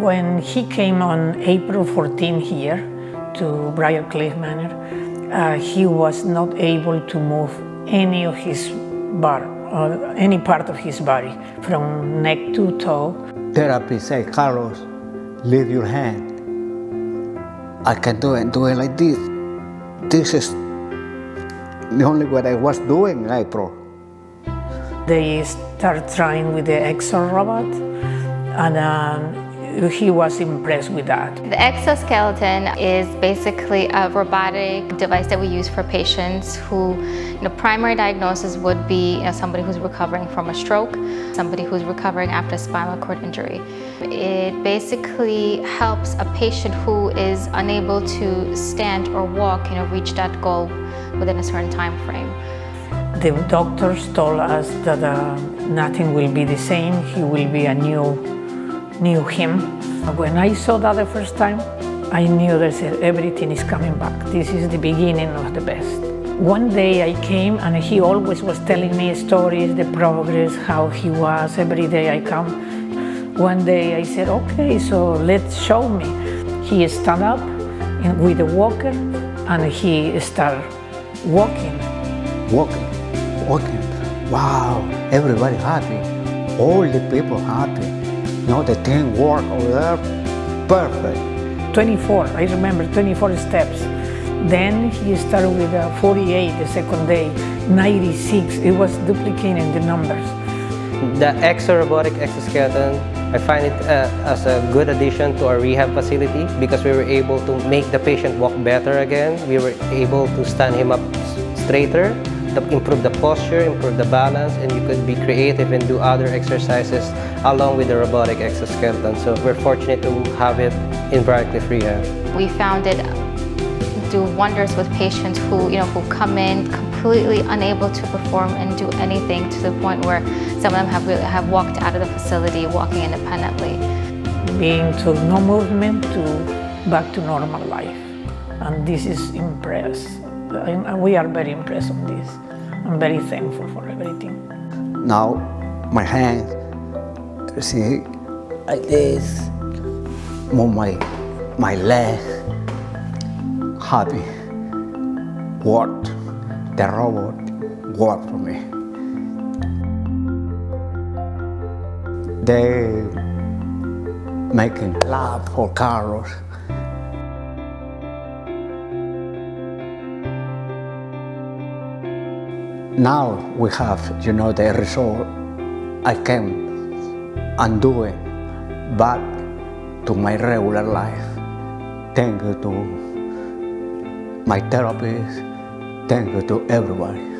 When he came on April 14 here to Briarcliff Manor, uh, he was not able to move any of his bar, uh, any part of his body, from neck to toe. Therapy said, Carlos, leave your hand. I can do it, do it like this. This is the only what I was doing in April. They start trying with the Ekso robot, and um, he was impressed with that. The exoskeleton is basically a robotic device that we use for patients who, you know, primary diagnosis would be you know, somebody who's recovering from a stroke, somebody who's recovering after a spinal cord injury. It basically helps a patient who is unable to stand or walk, you know, reach that goal within a certain time frame. The doctors told us that uh, nothing will be the same. He will be a new, new him. When I saw that the first time, I knew that everything is coming back. This is the beginning of the best. One day I came and he always was telling me stories, the progress, how he was. Every day I come. One day I said, okay, so let's show me. He stand up with a walker and he start walking. Walking, walking. Wow, everybody happy. All the people happy. You know, the team work over there, perfect. 24, I remember 24 steps. Then he started with uh, 48 the second day, 96. It was duplicating the numbers. The Ekso Robotic Exoskeleton, I find it uh, as a good addition to our rehab facility because we were able to make the patient walk better again. We were able to stand him up straighter, to improve the posture, improve the balance, and you could be creative and do other exercises along with the robotic exoskeleton. So we're fortunate to have it in Briarcliff Rehab. We found it do wonders with patients who, you know, who come in completely unable to perform and do anything to the point where some of them have, really, have walked out of the facility walking independently. Being to no movement to back to normal life. And this is impressed. And we are very impressed on this. I'm very thankful for everything. Now, my hand, see, like this, move my, my leg, happy. What the robot work for me. They making love for Carlos. Now we have, you know, the result. I can undo it back to my regular life. Thank you to my therapist. Thank you to everybody.